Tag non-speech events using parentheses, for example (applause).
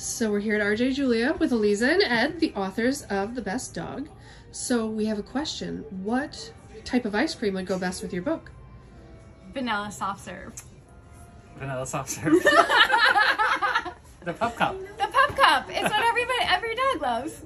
So we're here at RJ Julia with Eliza and Ed, the authors of The Best Dog. So we have a question. What type of ice cream would go best with your book? Vanilla soft serve. Vanilla soft serve. (laughs) the pup cup. The pup cup. It's what everybody, every dog loves.